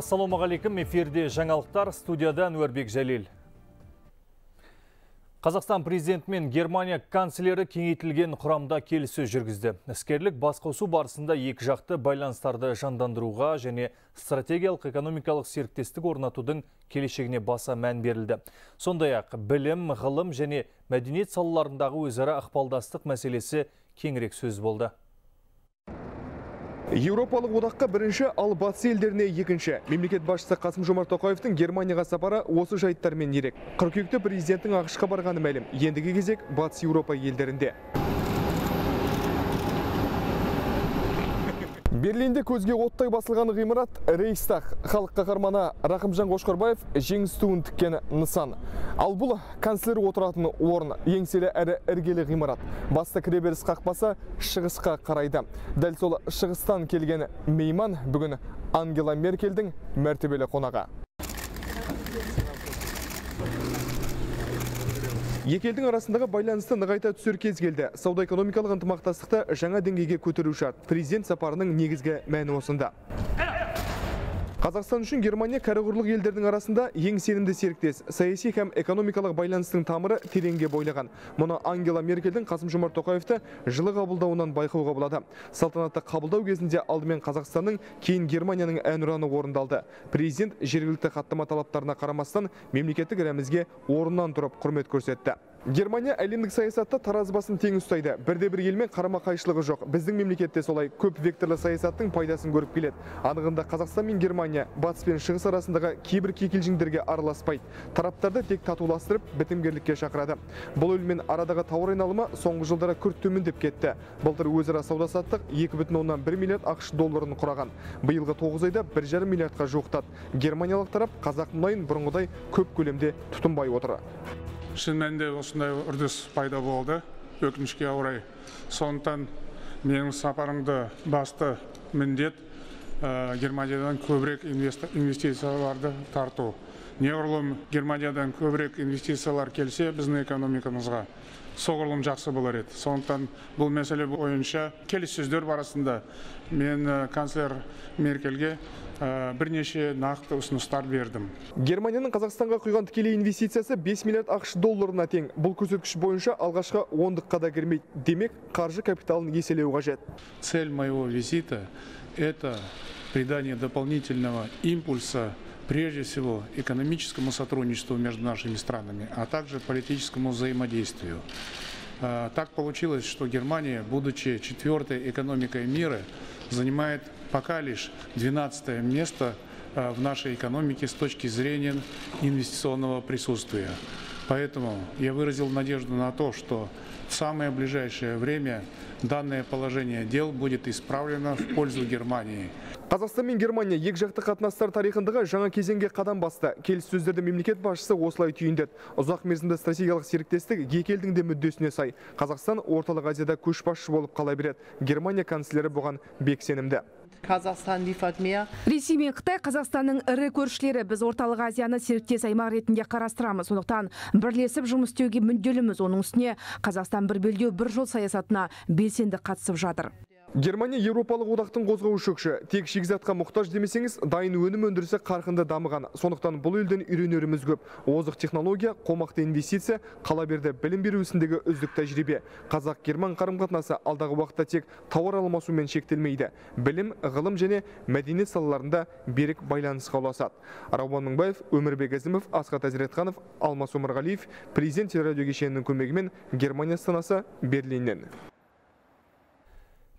Ассалаумағалейкум, эфирде жаңалықтар, студияда Нуарбек Жәлел. Қазақстан президенті мен Германия канцлері кеңейтілген құрамда келісі жүргізді. Іскерлік басқосу барысында екі жақты байланыстарды жандандыруға және стратегиялық экономикалық серіктестік орнатудың келешегіне баса мән берілді. Сондай-ақ білім, ғылым және мәдениет салаларындағы өзара ықпалдастық мәселесі кеңірек сөз болды. Еуропалық одаққа бірінші, ал батыс елдеріне екінші. Мемлекет басшысы Қасым Жомарт Тоқаевтың Германияға сапары осы жайттармен ерек. Қыркүйекте президенттің ақшқа барғаны мәлім. Ендігі кезек батыс Еуропа елдерінде. Берлинде көзге оттай басылған ғимарат Рейхстаг халық қаһарманы Рақымжан Қошқарбаев жеңіс туын тіккен нысан. Ал бұл канцлер отыратын орын еңселі әрі іргелі ғимарат. Басты кіреберіс қақпасы шығысқа қарайды. Дәл сол шығыстан келген мейман бүгін Ангела Меркельдің мәртебелі қонағы. Екі елдің арасындағы байланысты нығайта түсер кез келді. Сауда экономикалық ынтымақтастықты жаңа деңгейге көтеру шарт. Президент сапарының негізгі мәні осында. Қазақстан үшін Германия кәрі құрлық елдердің арасында ең сенімді серіктес. Саяси һәм экономикалық байланыстың тамыры тереңге бойлаған. Мұны Ангела Меркельдің Қасым Жомарт Тоқаевты жылы қабылдауынан байқауға болады. Салтанатты қабылдау кезінде алдымен Қазақстанның, кейін Германияның әнұраны орындалды. Президент жергілікті хаттама талаптарына қарамастан мемлекеттік рәмізге орыннан тұрып құрмет көрсетті. Германия әлемдік саясатта таразбасын тең ұстайды. Бірде бір елмен қарама қайшылығы жоқ. Біздің мемлекетте солай көп векторлы саясаттың пайдасын көріп келеді. Анығында Қазақстан мен Германия батыс пен шығыс арасындағы кейбір кикілжіңдерге араласпайды. Тараптарды тек татуластырып, бітімгерлікке шақырады. Бұл елмен арадағы тауар айналымы соңғы жылдары күрт төмендеп кетті. Былтыр өзара сауда саттық 2,1 миллиард ақш долларын құраған. Биылғы 9 айда 1,5 миллиардқа жуықтады. Германиялық тарап қазақ мұнайын бұрынғыдай көп көлемде тұтынбай отыр шын мәнінде осындай үрдіс пайда болды. Өкінішке орай сондықтан менің сапарымды басты міндет ә, германиядан көбірек инвестицияларды тарту. Неғұрлым германиядан көбірек инвестициялар келсе біздің экономикамызға соғұрлым жақсы болар еді. Сондықтан бұл мәселе бойынша келіссөздер барысында мен канцлер меркельге бірнеше нақты ұсыныстар бердім германияның қазақстанға құйған тікелей инвестициясы 5 миллиард ақш долларына тең бұл көрсеткіш бойынша алғашқы ондыққа да кірмейді демек қаржы капиталын еселеу қажет цель моего визита это придание дополнительного импульса прежде всего экономическому сотрудничеству между нашими странами, а также политическому взаимодействию. Так получилось, что Германия, будучи четвертой экономикой мира, занимает пока лишь 12 место в нашей экономике с точки зрения инвестиционного присутствия. Поэтому я выразил надежду на то, что в самое ближайшее время данное положение дел будет исправлено в пользу Германии. Қазақстан мен Германия екіжақты қатынастар тарихындағы жаңа кезеңге қадам басты. Келіссөздерді мемлекет басшысы осылай түйіндеді. Ұзақ мерзімді стратегиялық серіктестік екі елдің де мүддесіне сай. Қазақстан орталық Азияда көшбасшы болып қала береді. Германия канцлері бұған бек сенімді. Қазақстан лифат mehr. Ресей мен Қытай Қазақстанның ірі көршілері біз орталық Азияны серіктес аймақ ретінде қарастырамыз. Сондықтан бірлесіп жұмыс істеуге мүдделіміз. Оның үстіне Қазақстан бір белдеу бір жол саясатына белсенді қатысып жатыр. Германия Еуропалық одақтың қозғаушы күші. Тек шикізатқа мұқтаж демесеңіз, дайын өнім өндірісі қарқынды дамыған. Сондықтан бұл елден үйренеріміз көп. Озық технология, қомақты инвестиция, қала берді білім беру ісіндегі үздік тәжірибе. Қазақ-герман қарым-қатынасы алдағы уақытта тек тауар алмасумен шектелмейді. Білім, ғылым және мәдениет салаларында берік байланысқа ұласады. Рауан Мыңбаев, Өмірбек Әзімов, Асхат Әзіретханов, Алмас Омарғалиев, президент телерадио кешенінің көмегімен Германия астанасы Берлиннен.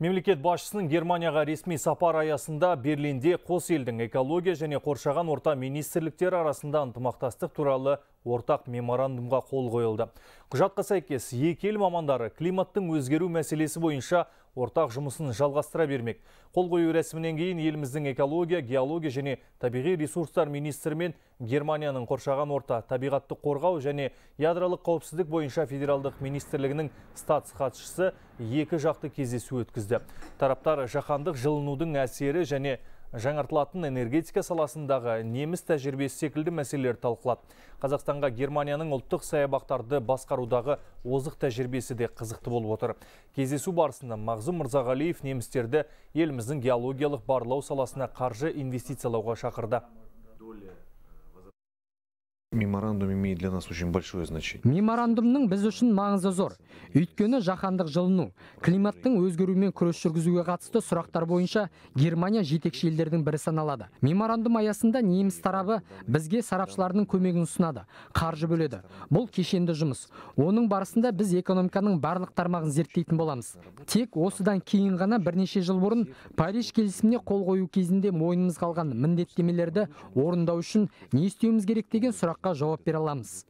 Мемлекет басшысының Германияға ресми сапар аясында Берлинде қос елдің экология және қоршаған орта министрліктері арасында ынтымақтастық туралы ортақ меморандумға қол қойылды. Құжатқа сәйкес екі ел мамандары климаттың өзгеру мәселесі бойынша ортақ жұмысын жалғастыра бермек. Қол қою рәсімінен кейін еліміздің экология, геология және табиғи ресурстар министрі мен Германияның қоршаған орта, табиғатты қорғау және ядролық қауіпсіздік бойынша федералдық министрлігінің статс хатшысы екі жақты кездесу өткізді. Тараптар жаһандық жылынудың әсері және жаңартылатын энергетика саласындағы неміс тәжірибесі секілді мәселелер талқылады. Қазақстанға Германияның ұлттық саябақтарды басқарудағы озық тәжірибесі де қызықты болып отыр. Кездесу барысында Мағзұм Мырзағалиев немістерді еліміздің геологиялық барлау саласына қаржы инвестициялауға шақырды меморандум имеет для нас очень большое значение. Меморандумның біз үшін маңызы зор. Өйткені жаһандық жылыну климаттың өзгеруімен күрес жүргізуге қатысты сұрақтар бойынша германия жетекші елдердің бірі саналады. Меморандум аясында неміс тарабы бізге сарапшылардың көмегін ұсынады қаржы бөледі. Бұл кешенді жұмыс. Оның барысында біз экономиканың барлық тармағын зерттейтін боламыз. Тек осыдан кейін ғана бірнеше жыл бұрын париж келісіміне қол қою кезінде мойнымызға алған міндеттемелерді орындау үшін не істеуіміз керек деген сұрақ сұраққа жауап бере аламыз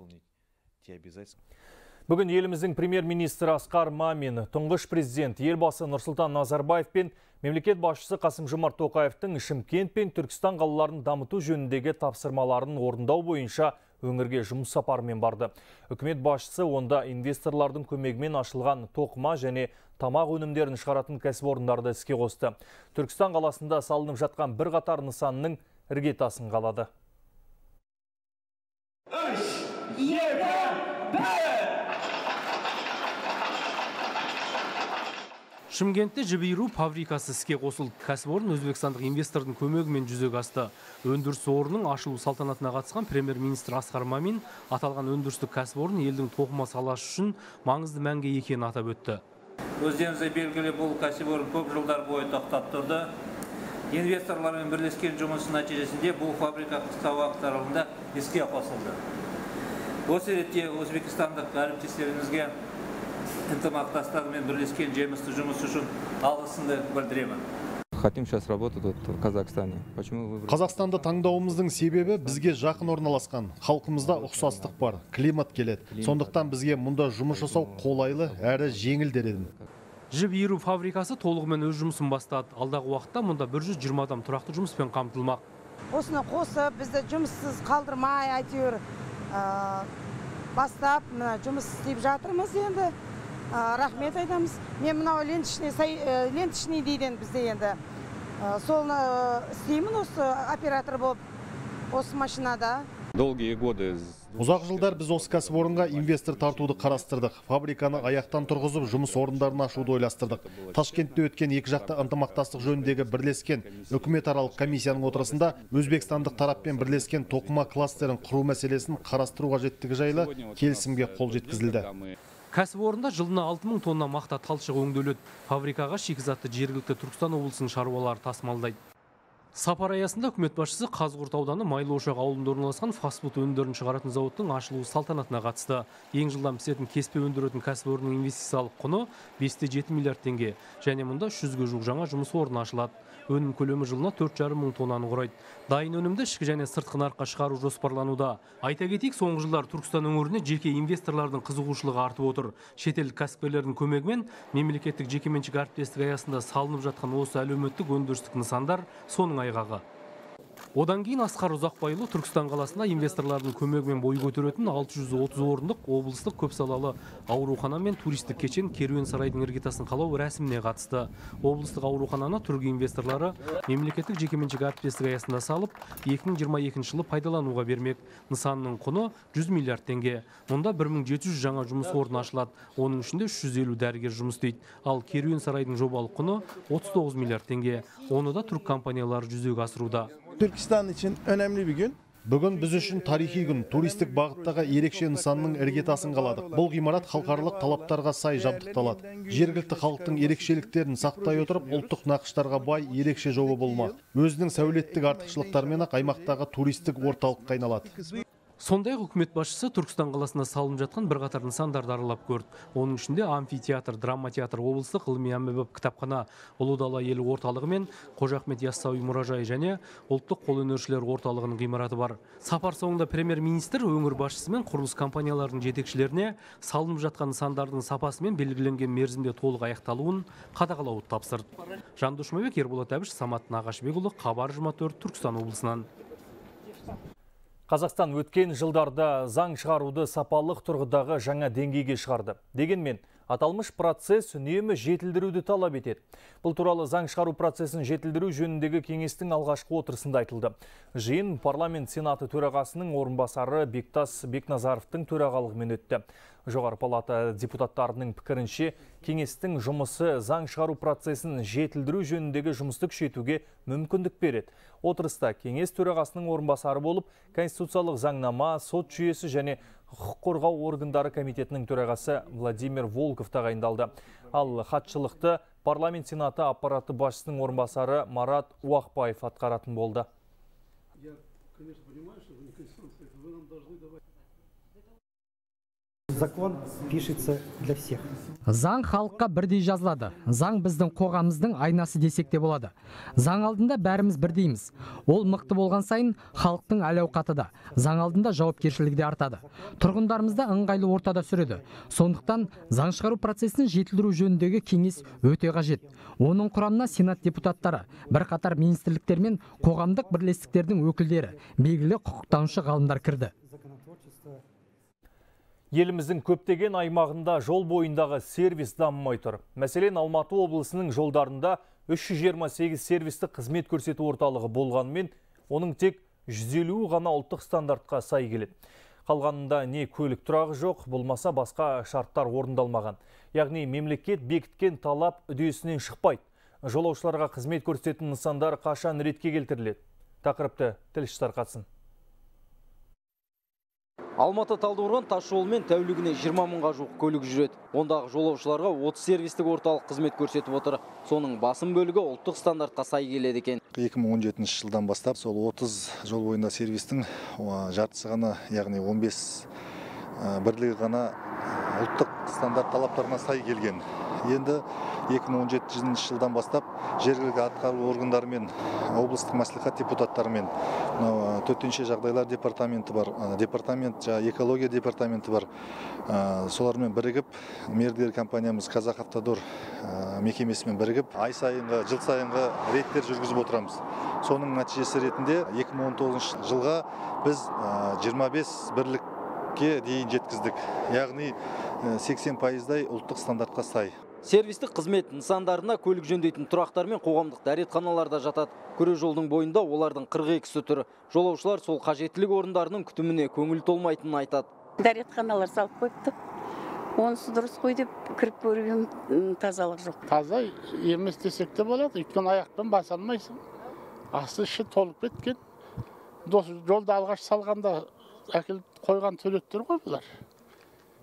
Бүгін еліміздің премьер-министрі Асқар Мамин, тұңғыш президент елбасы Нұрсұлтан Назарбаев пен мемлекет басшысы Қасым Жомарт Тоқаевтың Шымкент пен Түркістан қалаларын дамыту жөніндегі тапсырмаларын орындау бойынша өңірге жұмыс сапарымен барды. Үкімет басшысы онда инвесторлардың көмегімен ашылған тоқыма және тамақ өнімдерін шығаратын кәсіпорындарды іске қосты. Түркістан қаласында салынып жатқан бір қатар нысанның іргетасын қалады. Шымкентте жіп иіру фабрикасы іске қосылды. Кәсіпорын өзбекстандық инвестордың көмегімен жүзеге асты. Өндіріс орнының ашылу салтанатына қатысқан премьер министр асқар мамин аталған өндірістік кәсіпорын елдің тоқыма саласы үшін маңызды мәнге екенін атап өтті. Өздеріңізге белгілі бұл кәсіпорын көп жылдар бойы тоқтап тұрды. Инвесторлармен бірлескен жұмыс нәтижесінде бұл фабрика қысқа уақыт аралығында іске қосылды осы ретте өзбекстандық әріптестерімізге ынтымақтастығымен бірлескен жемісті жұмыс үшін алғысымды білдіремін хотим сейчас работать вот в Казахстане. Почему выбрали? Қазақстанды таңдауымыздың себебі бізге жақын орналасқан. Халқымызда ұқсастық бар, климат келеді. Сондықтан бізге мұнда жұмыс жасау қолайлы әрі жеңіл дер едім. Жіп иіру фабрикасы толығымен өз жұмысын бастады. Алдағы уақытта мұнда 120 адам тұрақты жұмыспен қамтылмақ. Осыны қосып бізді жұмыссыз қалдырмай әйтеуір бастап мына жұмыс істеп жатырмыз енді. Рахмет айтамыз. Мен мынау ленточный ленточный дейді бізде енді соны істеймін осы оператор болып осы машинада. Долгие годы ұзақ жылдар біз осы кәсіпорынға инвестор тартуды қарастырдық. Фабриканы аяқтан тұрғызып жұмыс орындарын ашуды ойластырдық. Ташкентте өткен екі жақты ынтымақтастық жөніндегі бірлескен үкіметаралық комиссияның отырысында өзбекстандық тараппен бірлескен тоқыма кластерін құру мәселесін қарастыру қажеттігі жайлы келісімге қол жеткізілді. Кәсіпорында жылына 6000 тонна мақта талшығы өңделеді. Фабрикаға шикізатты жергілікті түркістан облысының шаруалары тасымалдайды. Сапар аясында үкімет басшысы қазығұрт ауданы майлы ошақ ауылында орналасқан фастфуд өнімдерін шығаратын зауыттың ашылу салтанатына қатысты. Ең жылдам пісетін кеспе өндіретін кәсіпорынның инвестициялық құны бесте жеті миллиард теңге және мұнда үш жүзге жуық жаңа жұмыс орны ашылады. Өнім көлемі жылына төрт жарым мың тоннаны құрайды. Дайын өнімді ішкі және сыртқы нарыққа шығару жоспарлануда. Айта кетейік соңғы жылдары түркістан өңіріне жеке инвесторлардың қызығушылығы артып отыр. Шетелдік кәсіпкерлердің көмегімен мемлекеттік жекеменшік әріптестік аясында салынып жатқан осы әлеуметтік өндірістік нысандар соның айғағы. Одан кейін асқар ұзақбайұлы түркістан қаласында инвесторлардың көмегімен бой көтеретін 630 орындық облыстық көпсалалы аурухана мен туристік кешен керуен сарайдың іргетасын қалау рәсіміне қатысты. Облыстық аурухананы түрік инвесторлары мемлекеттік жекеменшік әріптестік аясында салып 2022 жылы пайдалануға бермек. Нысанның құны 100 миллиард теңге. Мұнда 1700 жаңа жұмыс орны ашылады. Оның ішінде 350 дәрігер жұмыс істейді. Ал керуен сарайдың жобалық құны 39 миллиард теңге. Оны да түрік компаниялары жүзеге асыруда. Bir gün. Бүгін біз үшін тарихи күн, туристік бағыттағы ерекше нысанның іргетасын қаладық. Бұл ғимарат халықаралық талаптарға сай жабдықталады. Жергілікті халықтың ерекшеліктерін сақтай отырып, ұлттық нақыштарға бай ерекше жоба болмақ. Өзінің сәулеттік артықшылықтарымен ақ аймақтағы туристік орталыққа айналады сондай ақ үкімет басшысы түркістан қаласында салынып жатқан бірқатар нысандарды аралап көрді. Оның ішінде амфитеатр драма театр облыстық ғылыми әмбебап кітапхана ұлы дала елі орталығы мен қожа ахмет яссауи мұражайы және ұлттық қолөнершілер орталығының ғимараты бар. Сапар соңында премьер министр өңір басшысы мен құрылыс компанияларының жетекшілеріне салынып жатқан нысандардың сапасы мен белгіленген мерзімде толық аяқталуын қадағалауды тапсырды. Жандос жұмабек ерболат әбіш самат нағашбекұлы хабар жиырма төрт түркістан облысынан. Қазақстан өткен жылдарда заң шығаруды сапалық тұрғыдағы жаңа деңгейге шығарды. Дегенмен, Аталмыш процесс үнемі жетілдіруді талап етеді. Бұл туралы заң шығару процесін жетілдіру жөніндегі кеңестің алғашқы отырысында айтылды. Жиын парламент сенаты төрағасының орынбасары Бектас Бекназаровтың төрағалығымен өтті. Жоғары палата депутаттарының пікірінше кеңестің жұмысы заң шығару процесін жетілдіру жөніндегі жұмысты күшейтуге мүмкіндік береді. Отырыста кеңес төрағасының орынбасары болып, конституциялық заңнама, сот жүйесі және құқық қорғау органдары комитетінің төрағасы Владимир Волков тағайындалды. Ал хатшылықты парламент сенаты аппараты басшысының орынбасары Марат Уақпаев атқаратын болды. Я, закон пишется для всех. Заң халыққа бірдей жазылады. Заң біздің қоғамымыздың айнасы десек те болады. Заң алдында бәріміз бірдейміз. Ол мықты болған сайын халықтың әл ауқаты да заң алдында жауапкершілігі де артады. Тұрғындарымыз да ыңғайлы ортада сүреді. Сондықтан заң шығару процесін жетілдіру жөніндегі кеңес өте қажет. Оның құрамына сенат депутаттары бірқатар министрліктер мен қоғамдық бірлестіктердің өкілдері белгілі құқықтанушы ғалымдар кірді. Еліміздің көптеген аймағында жол бойындағы сервис дамымай тұр. Мәселен, Алматы облысының жолдарында 328 сервисті қызмет көрсету орталығы болғанымен, оның тек 150 ғана ұлттық стандартқа сай келеді. Қалғанында не көлік тұрағы жоқ, болмаса басқа шарттар орындалмаған. Яғни мемлекет бекіткен талап үдесінен шықпайды. Жолаушыларға қызмет көрсететін нысандар қашан ретке келтіріледі. Тақырыпты тілші тарқатсын. Алматы Талдықорған тас жолымен тәулігіне 20 мыңға жуық көлік жүреді. Ондағы жолаушыларға 30 сервистік орталық қызмет көрсетіп отыр. Соның басым бөлігі ұлттық стандартқа сай келеді екен. 2017 жылдан бастап сол 30 жол бойында сервистің жартысы ғана, яғни 15 бірлігі ғана ұлттық стандарт талаптарына сай келген енді 2017 жылдан бастап жергілікті атқару органдарымен облыстық мәслихат депутаттарымен мынау төтенше жағдайлар департаменті бар департамент экология департаменті бар. Солармен бірігіп мердігер компаниямыз казахавтодор мекемесімен бірігіп ай сайынғы жыл сайынғы рейдтер жүргізіп отырамыз. Соның нәтижесі ретінде 2019 жылға біз 25 бірлікке дейін жеткіздік. Яғни 80 пайыздай ұлттық стандартқа сай. Сервистік қызмет нысандарына көлік жөндейтін тұрақтар мен қоғамдық дәретханалар да жатады. Күре жолдың бойында олардың 42-сі тұр. Жолаушылар сол қажеттілік орындарының күтіміне көңіл толмайтынын айтады. Дәретханалар салып қойыпты. Онысы дұрыс қой деп кіріп көрген тазалық жоқ. Таза емес десек те болады. Өйткені аяқпен баса алмайсың. Асты іші толып кеткен. Жолды алғаш салғанда әкеліп қойған төлеттер ғой бұлар.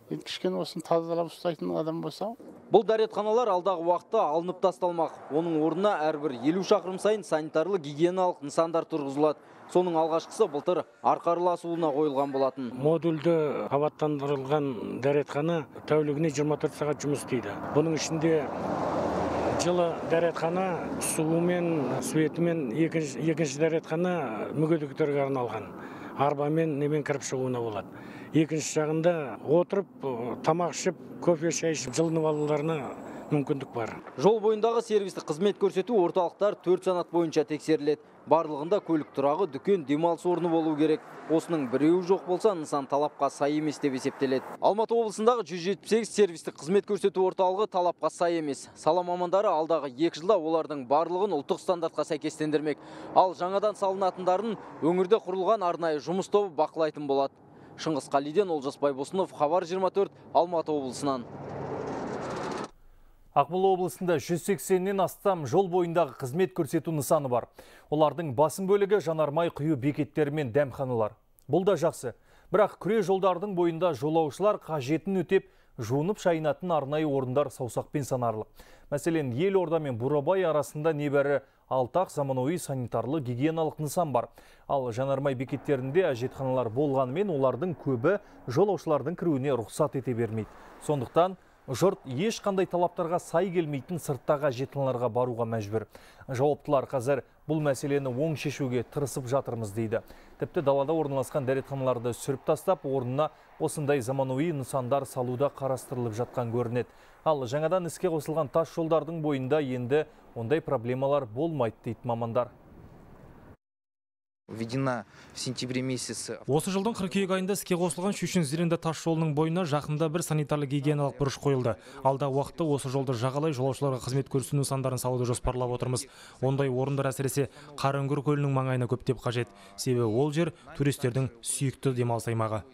Енді кішкене осыны тазалап ұстайтын адам болса бұл дәретханалар алдағы уақытта алынып тасталмақ. Оның орнына әрбір елу шақырым сайын санитарлы гигиеналық нысандар тұрғызылады. Соның алғашқысы былтыр арқарлы асуына қойылған болатын. Модульді абаттандырылған дәретхана тәулігіне 24 сағат жұмыс істейді. Бұның ішінде жылы дәретхана суымен светімен екінші, екінші дәретхана мүгедектерге арналған. Арбамен немен кіріп шығуына болады. Екінші жағында отырып тамақ ішіп кофе шай ішіп жылынып алуларына мүмкіндік бар. Жол бойындағы сервистік қызмет көрсету орталықтар төрт санат бойынша тексеріледі. Барлығында көлік тұрағы дүкен демалыс орны болу керек. Осының біреуі жоқ болса нысан талапқа сай емес деп есептеледі. Алматы облысындағы 178 сервистік қызмет көрсету орталығы талапқа сай емес. Сала мамандары алдағы екі жылда олардың барлығын ұлттық стандартқа сәйкестендірмек. Ал жаңадан салынатындарын өңірде құрылған арнайы жұмыс тобы бақылайтын болады. Шыңғыс қалиден олжас байбосынов хабар 24 алматы облысынан Ақмола облысында 180-нен астам жол бойындағы қызмет көрсету нысаны бар. Олардың басым бөлігі жанармай құю бекеттері мен дәмханалар. Бұл да жақсы. Бірақ күре жолдардың бойында жолаушылар қажетін өтеп, жуынып шайынатын арнайы орындар саусақпен санарлық. Мәселен, ел орда мен Бурабай арасында небәрі алтақ заманауи санитарлы гигиеналық нысан бар. Ал жанармай бекеттерінде әжетханалар болғанымен олардың көбі жолаушылардың кіруіне рұқсат ете бермейді. Сондықтан жұрт ешқандай талаптарға сай келмейтін сырттағы әжетханаларға баруға мәжбүр. Жауаптылар қазір бұл мәселені оң шешуге тырысып жатырмыз дейді. Тіпті далада орналасқан дәретханаларды сүріп тастап, орнына осындай заманауи нысандар салуда қарастырылып жатқан көрінеді. Ал жаңадан іске қосылған тас жолдардың бойында енді ондай проблемалар болмайды дейді мамандар введена в сентябре месяце. Осы жылдың қыркүйек айында іске қосылған Щучин Зеренді тас жолының бойына жақында бір санитарлы гигиеналық бұрыш қойылды. Алда уақытта осы жолды жағалай жолаушыларға қызмет көрсету нысандарын салуды жоспарлап отырмыз. Ондай орындар әсіресе Қараүңгір көлінің маңайына көптеп қажет. Себебі ол жер туристердің сүйікті демалыс аймағы.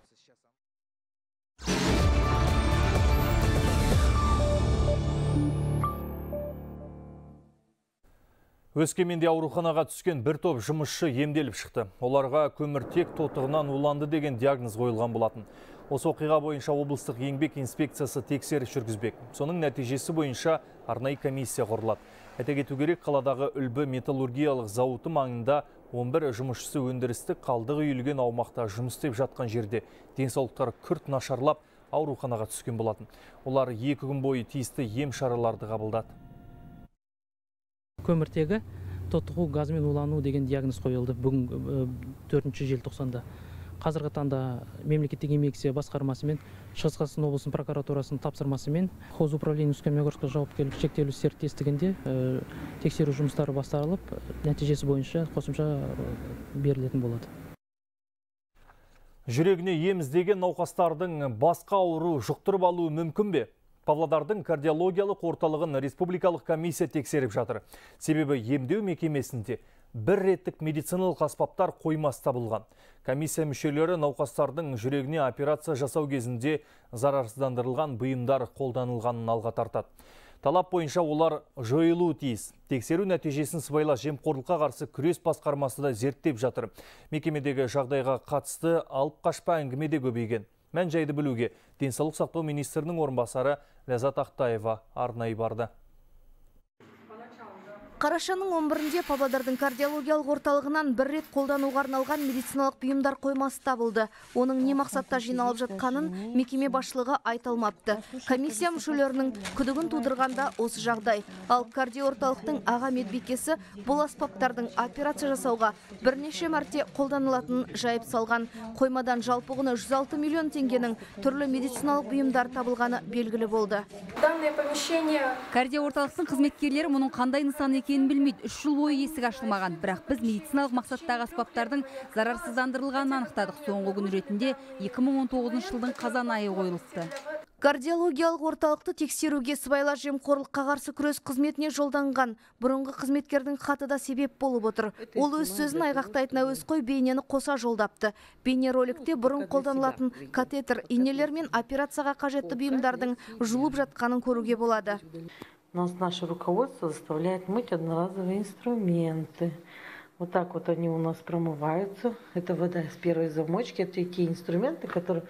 Өскеменде ауруханаға түскен бір топ жұмысшы емделіп шықты. Оларға көміртек тотығынан уланды деген диагноз қойылған болатын. Осы оқиға бойынша облыстық еңбек инспекциясы тексеріс жүргізбек. Соның нәтижесі бойынша арнайы комиссия құрылады. Айта кету керек, қаладағы үлбі металлургиялық зауыты маңында 11 жұмысшысы өндірістік қалдығы үйілген аумақта жұмыс істеп жатқан жерде денсаулықтары күрт нашарлап ауруханаға түскен болатын. Олар екі күн бойы тиісті ем шараларды қабылдады көміртегі тотығу газмен улану деген диагноз қойылды бүгін төртінші желтоқсанда. Қазіргі таңда мемлекеттік инспекция басқармасымен шығыс қазақстан облысының прокуратурасының тапсырмасымен хозуправление ускомегорского жауапкершілігі шектеулі серіктестігінде тексеру жұмыстары басталып нәтижесі бойынша қосымша берілетін болады. Жүрегіне ем іздеген науқастардың басқа ауру жұқтырып алуы мүмкін бе? Павлодардың кардиологиялық орталығын республикалық комиссия тексеріп жатыр. Себебі емдеу мекемесінде бір реттік медициналық аспаптар қоймас табылған. Комиссия мүшелері науқастардың жүрегіне операция жасау кезінде зарарсыздандырылған бұйымдар қолданылғанын алға тартады. Талап бойынша олар жойылуы тиіс. Тексеру нәтижесін сыбайлас жемқорлыққа қарсы күрес басқармасы да зерттеп жатыр. Мекемедегі жағдайға қатысты алып қашпа әңгіме де көбейген. Мән жайды білуге денсаулық сақтау министрінің орынбасары Ләззат Ақтаева арнайы барды. Қарашаның 11-інде Павлодардың кардиологиялық орталығынан бір рет қолдануға арналған медициналық бұйымдар қоймасы табылды. Оның не мақсатта жиналып жатқанын мекеме басшылығы айта алмапты. Комиссия мүшелерінің күдігін тудырғанда осы жағдай. Ал кардиорталықтың аға медбикесі бұл аспаптардың операция жасауға бірнеше мәрте қолданылатынын жайып салған. Қоймадан жалпы құны 106 миллион теңгенің түрлі медициналық бұйымдар табылғаны белгілі болды. Кардиорталықтың қызметкерлері мұның қандай нысан екенін білмейді үш жыл бойы есік ашылмаған бірақ біз медициналық мақсаттағы аспаптардың зарарсыздандырылғанын анықтадық соңғы күн ретінде 2019 жылдың қазан айы қойылыпты Кардиологиялық орталықты тексеруге сыбайлас жемқорлыққа қарсы күрес қызметіне жолданған. Бұрынғы қызметкердің хаты да себеп болып отыр. Ол өз сөзін айғақтайтын әуесқой бейнені қоса жолдапты. Бейне роликте бұрын қолданылатын катетер, инелер мен операцияға қажетті бұйымдардың жуылып жатқанын көруге болады. Нас наше руководство заставляет мыть одноразовые инструменты. Вот так вот они у нас промываются. Это вода из первой замочки. Это те инструменты, которые,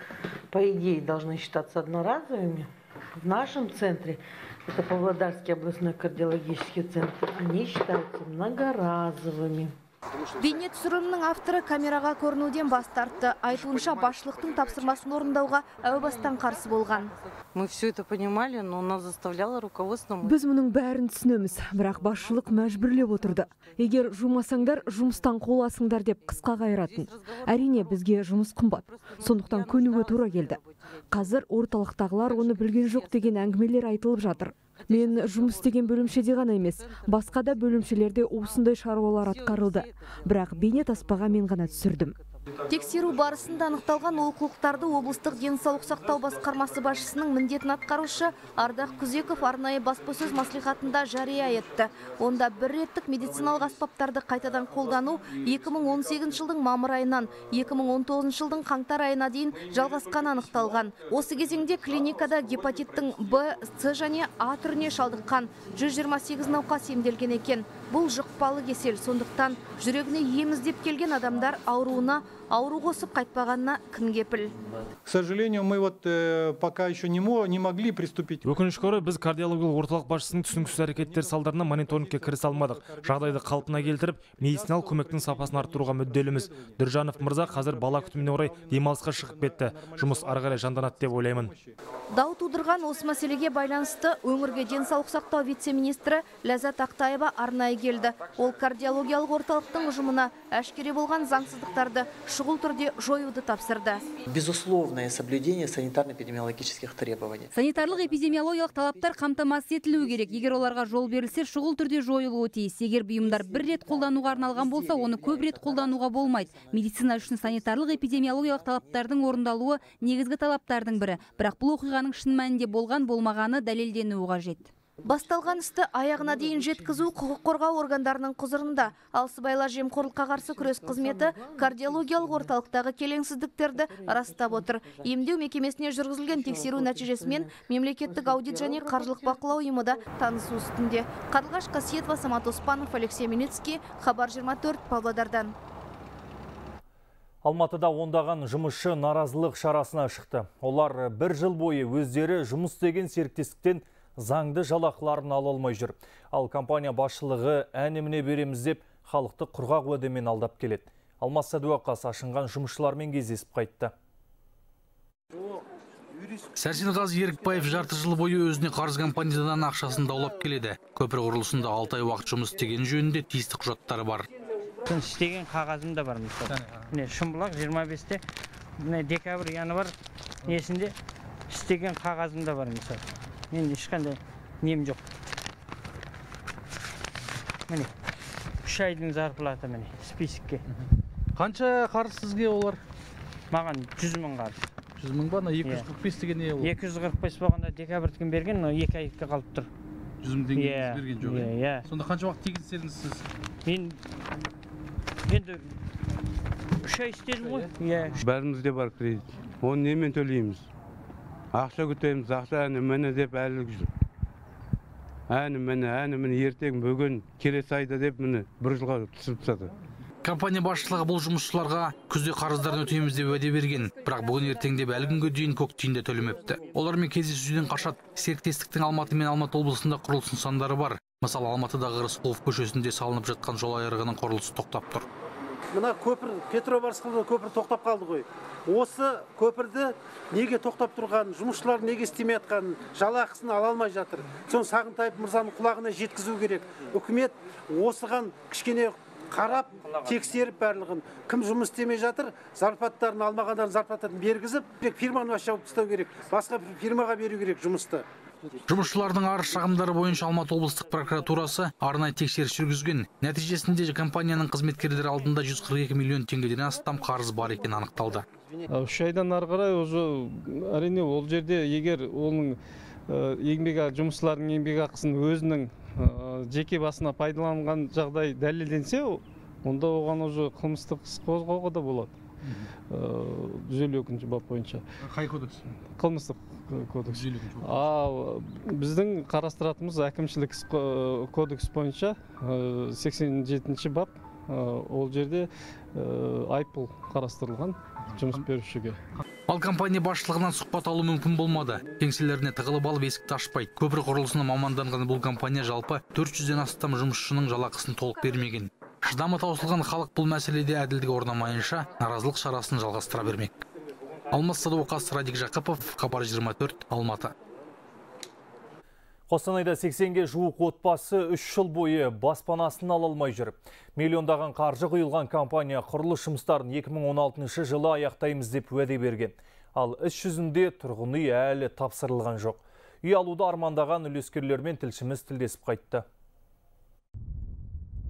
по идее, должны считаться одноразовыми. В нашем центре, это Павлодарский областной кардиологический центр, они считаются многоразовыми. Бейне түсірілімнің авторы камераға көрінуден бас тартты. Айтуынша басшылықтың тапсырмасын орындауға әу бастан қарсы болған. Мы все это понимали, но нас заставляло руководство. Біз мұның бәрін түсінеміз, бірақ басшылық мәжбүрлеп отырды. Егер жұмасаңдар, жұмыстан қоласыңдар деп қысқа қайыратын. Әрине бізге жұмыс қымбат. Сондықтан көнуге тура келді. Қазір орталықтағылар оны білген жоқ деген әңгімелер айтылып жатыр. Мен жұмыс істеген бөлімшеде ғана емес, басқа да бөлімшелерде осындай шаруалар атқарылды. Бірақ бейне таспаға мен ғана түсірдім. Тексеру барысында анықталған олқылықтарды облыстық денсаулық сақтау басқармасы басшысының міндетін атқарушы Ардақ Күзеков арнайы баспасөз маслихатында жария етті. Онда бір реттік медициналық аспаптарды қайтадан қолдану 2018 жылдың мамыр айынан 2019 жылдың қаңтар айына дейін жалғасқан анықталған. Осы кезеңде клиникада гепатиттің Б, С және А түріне шалдыққан 128 науқас емделген екен. Бұл жұқпалы кесел, сондықтан жүрегіне ем іздеп келген адамдар ауруына ауру қосып қайтпағанына кім кепіл? К сожалению мы вот э, пока еще не, не могли приступить. Өкінішке орай біз кардиологиялық орталық басшысының түсініксіз әрекеттері салдарынан мониторингке кірісе алмадық. Жағдайды қалпына келтіріп медициналық көмектің сапасын арттыруға мүдделіміз. Дүржанов мырза қазір бала күтіміне орай демалысқа шығып кетті. Жұмыс ары қарай жанданады деп ойлаймын. Дау тудырған осы мәселеге байланысты өңірге денсаулық сақтау вице министрі ләззат ақтаева арнайы келді. Ол кардиологиялық орталықтың ұжымына әшкере болған заңсыздықтарды шұғыл түрде жоюды тапсырды. Безусловное соблюдение санитарно-эпидемиологических требований. Санитарлық эпидемиологиялық талаптар қамтамасыз етілуі керек. Егер оларға жол берілсе шұғыл түрде жойылуы тиіс. Егер бұйымдар бір рет қолдануға арналған болса оны көп рет қолдануға болмайды. Медицина үшін санитарлық эпидемиологиялық талаптардың орындалуы негізгі талаптардың бірі. Бірақ бұл оқиғаның шын мәнінде болған болмағаны дәлелденуі қажет. Басталған істі аяғына дейін жеткізу құқық қорғау органдарының құзырында. Ал сыбайлас жемқорлыққа қарсы күрес қызметі кардиологиялық орталықтағы келеңсіздіктерді растап отыр. Емдеу мекемесіне жүргізілген тексеру нәтижесімен мемлекеттік аудит және қаржылық бақылау ұйымы да танысу үстінде. Қарлығаш Қасиетова, Самат Оспанов, Алексей Миницкий, Хабар 24, Павлодардан. Алматыда ондаған жұмысшы наразылық шарасына шықты. Олар бір жыл бойы өздері жұмыс істеген серіктестіктен заңды жалақыларын ала алмай жүр. Ал компания басшылығы әнеміне береміз деп халықты құрғақ уәдемен алдап келеді. Алмас Сәдуақас ашынған жұмысшылармен кездесіп қайтты. Сәрсенғазы Ерікбаев жарты жыл бойы өзіне қарыз компаниядан ақшасын даулап келеді. Көпір құрылысында 6 ай уақыт жұмыс істеген жөнінде тиісті құжаттары бар. істеген қағазым да бар мысалы міне шымбұлақ 25-те міне декабрь январь несінде істеген қағазым да бар мысалы менде ешқандай нем жоқ. Міне үш айдың зарплата міне списокке. Қанша қарыз сізге олар? Маған жүз мың қарыз. Жүз мың ба? Мына екі жүз қырық бес деген не ол? екі жүз қырық бес болғанда декабрьдікін берген мынау екі айға қалып тұр. Жүз мың теңге Иә, берген жоқ иә, иә. сонда қанша уақыт тегін сіз? Мен енді үш ай істедім ғой. Иә? Бәрімізде бар кредит. Оны немен төлейміз? Ақша күтеміз ақша әне міне деп әлі жүр әне міне әне міне ертең бүгін келесі айда деп міне бір жылға түсіріп тастады Компания басшылығы бұл жұмысшыларға күзде қарыздарын өтейміз деп уәде берген, бірақ бүгін ертең деп әлі күнге дейін көк тиын де төлемепті. Олармен кездесуден қашат. Серіктестіктің Алматы мен Алматы облысында құрылыс нысандары бар. Мысалы, Алматыдағы Рысқұлов көшесінде салынып жатқан жол айрығының құрылысы тоқтап тұр. Мына көпір петробарскілі көпір тоқтап қалды ғой. Осы көпірді неге тоқтап тұрғанын жұмысшылар неге істемей жатқанын жалақысын ала алмай жатыр. Соны сағынтаев мырзаның құлағына жеткізу керек. Үкімет осыған кішкене қарап тексеріп барлығын. Кім жұмыс істемей жатыр зарплаттарын алмағандардың зарплатасын бергізіп фирманы вообще жауып тастау керек. Басқа фирмаға беру керек жұмысты. Жұмысшылардың арыз шағымдары бойынша Алматы облыстық прокуратурасы арнайы тексеріс жүргізген. Нәтижесінде компанияның қызметкерлері алдында 142 миллион теңгеден астам қарыз бар екені анықталды. үш айдан ары қарай уже әрине ол жерде егер оның еңбек жұмысшылардың еңбек ақысын өзінің жеке басына пайдаланған жағдай дәлелденсе онда оған уже қылмыстық іс қозғауға да болады. Жүз елу екінші бап бойынша. Қай кодекс қылмыстық. Кодекс ал біздің қарастыратынымыз әкімшілік іс кодекс бойынша сексен жетінші бап ол жерде айыппұл қарастырылған жұмыс берушіге Ал компания басшылығынан сұхбат алу мүмкін болмады. Кеңселеріне тығылып алып есікті ашпайды. Көпір құрылысына маманданған бұл компания жалпы 400-ден астам жұмысшының жалақысын толық бермеген. Шыдамы таусылған халық бұл мәселеде әділдік орнамайынша наразылық шарасын жалғастыра бермек. Алмас Садуақас, Радик Жақыпов, Хабар 24, Алматы. Қостанайда 80-ге жуық отбасы үш жыл бойы баспанасын ала алмай жүр. Миллиондаған қаржы құйылған компания құрылыс жұмыстарын 2016 жылы аяқтаймыз деп уәде берген. Ал іс жүзінде тұрғын үй әлі тапсырылған жоқ. Үй алуды армандаған үлескерлермен тілшіміз тілдесіп қайтты.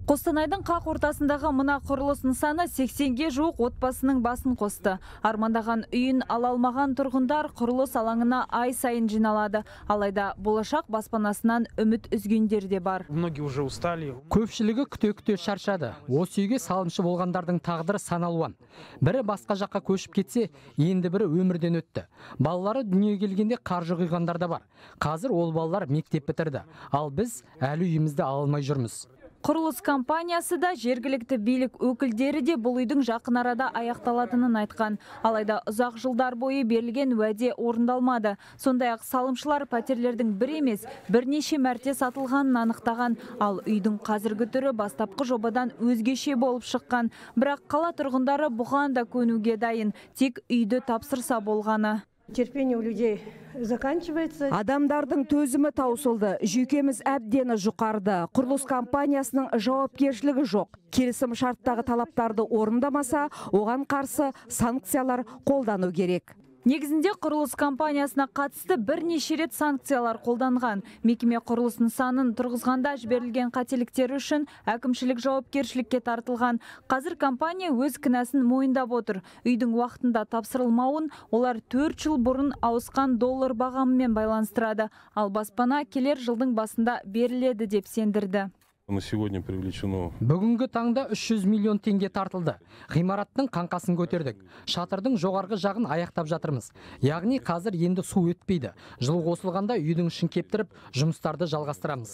Қостанайдың қақ ортасындағы мына құрылыс нысаны 80-ге жуық отбасының басын қосты. Армандаған үйін ала алмаған тұрғындар құрылыс алаңына ай сайын жиналады. Алайда болашақ баспанасынан үміт үзгендер де бар. Многие уже устали. Көпшілігі күте-күте шаршады. Осы үйге салымшы болғандардың тағдыры саналуан. Бірі басқа жаққа көшіп кетсе, енді бірі өмірден өтті. Балалары дүниеге келгенде қаржы құйғандар да бар. Қазір ол балалар мектеп бітірді. Ал біз әлі үйімізді ала алмай жүрміз. Құрылыс компаниясы да жергілікті билік өкілдері де бұл үйдің жақын арада аяқталатынын айтқан. Алайда ұзақ жылдар бойы берілген уәде орындалмады. Сондай ақ салымшылар пәтерлердің бір емес, бірнеше мәрте сатылғанын анықтаған. Ал үйдің қазіргі түрі бастапқы жобадан өзгеше болып шыққан. Бірақ қала тұрғындары бұған да көнуге дайын. Тек үйді тапсырса болғаны. Терпение у людей заканчивается. Адамдардың төзімі таусылды, жүйкеміз әбдені жұқарды. Құрылыс компаниясының жауапкершілігі жоқ. Келісім шарттағы талаптарды орындамаса, оған қарсы санкциялар қолдану керек. Негізінде құрылыс компаниясына қатысты бірнеше рет санкциялар қолданған. Мекеме құрылыс нысанын тұрғызғанда жіберілген қателіктері үшін әкімшілік жауапкершілікке тартылған. Қазір компания өз кінәсін мойындап отыр. Үйдің уақытында тапсырылмауын олар 4 жыл бұрын ауысқан доллар бағамымен байланыстырады. Ал баспана келер жылдың басында беріледі деп сендірді. На сегодня привлечено Бүгінгі таңда 300 миллион теңге тартылды. Ғимараттың қаңқасын көтердік. Шатырдың жоғарғы жағын аяқтап жатырмыз. Яғни қазір енді су өтпейді. Жыл қосылғанда үйдің ішін кептіріп, жұмыстарды жалғастырамыз.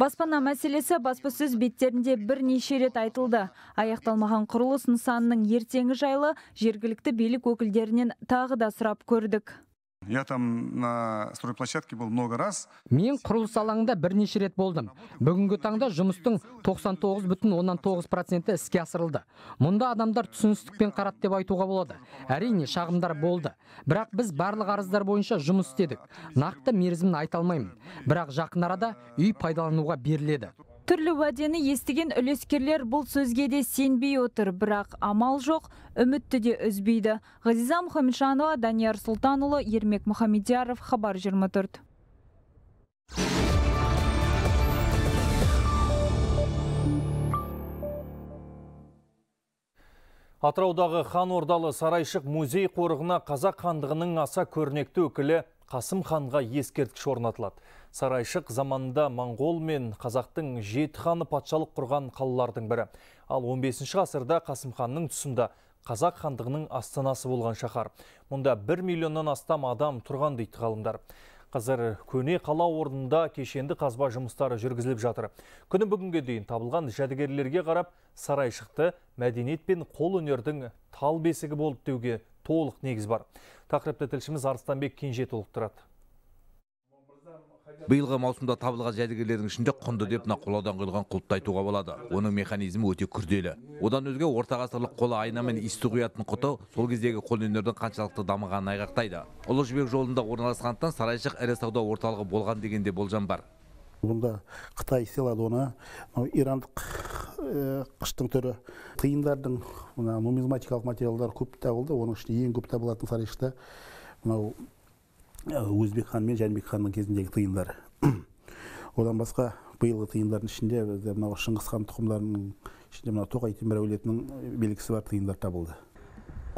Баспана мәселесі баспасөз беттерінде бірнеше рет айтылды. Аяқталмаған құрылыс нысанының ертеңі жайлы жергілікті билік өкілдерінен тағы да сұрап көрдік. Я там на стройплощадке был много раз. Мен құрылыс алаңында бірнеше рет болдым. Бүгінгі таңда жұмыстың 99,9% іске асырылды. Мұнда адамдар түсіністікпен қарат деп айтуға болады. Әрине шағымдар болды. Бірақ біз барлық арыздар бойынша жұмыс істедік. Нақты мерзімін айта алмаймын. Бірақ жақын арада үй пайдалануға беріледі. Түрлі уәдені естіген үлескерлер бұл сөзге де сенбей отыр, бірақ амал жоқ, үмітті де үзбейді. Ғазиза Мұхамеджанова, Данияр Сұлтанұлы, Ермек Мұхамедияров, Хабар 24. Атыраудағы хан ордалы сарайшық музей қорығына қазақ хандығының аса көрнекті өкілі Қасым ханға ескерткіш орнатылады. Сарайшық заманында Моңғол мен қазақтың жеті ханы патшалық құрған қалалардың бірі. Ал 15 ғасырда Қасым ханның тұсында қазақ хандығының астанасы болған шаһар. Мұнда 1 миллионнан астам адам тұрған дейді ғалымдар. Қазір көне қала орнында кешенді қазба жұмыстары жүргізіліп жатыр. Күні бүгінге дейін табылған жәдігерлерге қарап, сарайшықты мәдениет пен қол өнердің тал бесігі болып деуге толық негіз бар. Тақырыпты тілшіміз Арыстанбек Кенже толықтырады. биылғы маусымда табылған жәдігерлердің ішінде құнды деп қолаудан құйылған құлыпты айтуға болады. Оның механизмі өте күрделі. Одан өзге орта ғасырлық қола айна мен иісті құятын құты сол кездегі қолөнердің қаншалықты дамығанын айғақтайды. Ұлы жібек жолында орналасқандықтан сарайшық ірі сауда орталығы болған деген де болжам бар. Бұнда қытай сыйлады оны. Ирандық қыштың түрі. Тиындардың мына нумизматикалық материалдар көп табылды. Оның ішінде ең көп табылатын сарайшықта мынау өзбек хан мен жәнібек ханның кезіндегі тиындар. Одан басқа биылғы тиындардың ішінде бізде мынау шыңғыс тұқымдарының ішінде мынау тоғай темір әулетінің белгісі бар тиындар табылды.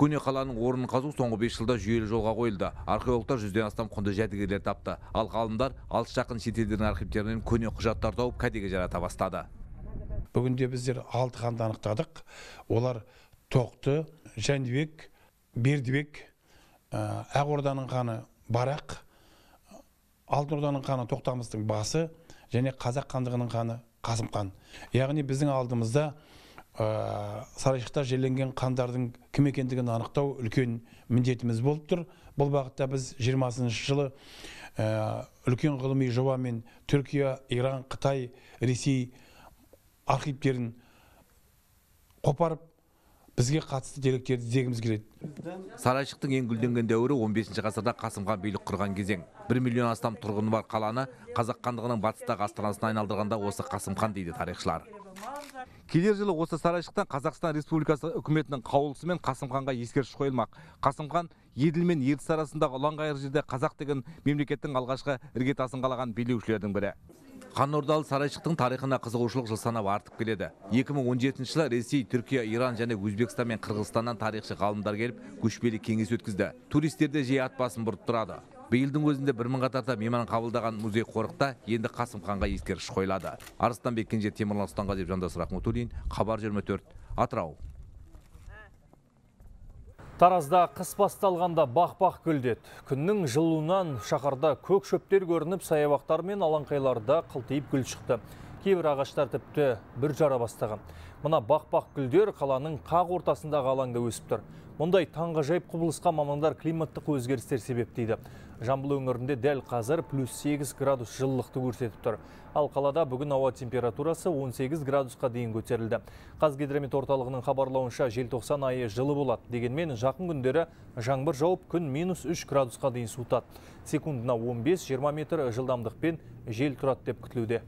Көне қаланың орнын қазу соңғы бес жылда жүйелі жолға қойылды. Археологтар жүзден астам құнды жәдігерлер тапты. Ал ғалымдар алыс жақын шетелдердің архивтерінен көне құжаттар тауып кәдеге жарата бастады. Бүгінде біздер алты ханды анықтадық. Олар тоқты жәнібек бердібек ақ орданың ханы барақ алтын орданың ханы тоқтамыстың басы және қазақ хандығының ханы қасым хан. Яғни біздің алдымызда ә, сарайшықта жерленген хандардың кім екендігін анықтау үлкен міндетіміз болып тұр. Бұл бағытта біз 20 жылы ә, үлкен ғылыми жобамен түркия иран қытай ресей архивтерін қопарып бізге қатысты деректерді іздегіміз келеді. Сарайшықтың ең гүлденген дәуірі 15 ғасырда қасым хан билік құрған кезең. Бір миллион астам тұрғыны бар қаланы қазақ хандығының батыстағы астанасына айналдырғанда осы қасым хан дейді тарихшылар. Келер жылы осы сарайшықтан қазақстан республикасы үкіметінің қаулысымен қасым ханға ескерткіш қойылмақ. Қасым хан еділ мен ертіс арасындағы ұланғайыр жерде қазақ деген мемлекеттің алғашқы іргетасын қалаған билеушілердің бірі. Хан ордалы сарайшықтың тарихына қызығушылық жыл санап артып келеді. 2017 жылы ресей түркия иран және өзбекстан мен қырғызстаннан тарихшы ғалымдар келіп көшпелі кеңес өткізді. Туристер де жиі ат басын бұрып тұрады. Биылдың өзінде бір мыңға тарта мейман қабылдаған музей қорықта енді қасым ханға ескерткіш қойылады арыстанбек кенже темірлан сұлтанғазиев жандос рахметуллин хабар 24 атырау Таразда қыс басталғанда бақ-бақ гүлдеді. Күннің жылуынан шақарда көк шөптер көрініп, саябақтар мен алаңқайларда қылтиып гүл шықты. Кейбір ағаштар тіпті бір жара бастаған. Мына бақ-бақ гүлдер қаланың қақ ортасындағы алаңда өсіп тұр. Мұндай таңғажайып құбылысқа мамандар климаттық өзгерістер себеп дейді жамбыл өңірінде дәл қазір плюс 8 градус жылылықты көрсетіп тұр. Ал қалада бүгін ауа температурасы 18 градусқа дейін көтерілді. Қазгидромет орталығының хабарлауынша желтоқсан айы жылы болады дегенмен жақын күндері жаңбыр жауып күн минус 3 градусқа дейін суытады. Секундына 15-20 метр жылдамдықпен жел тұрады деп күтілуде.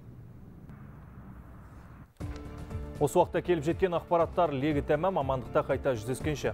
Осы уақытта келіп жеткен ақпараттар легі тәмам амандықта қайта жүздескенше.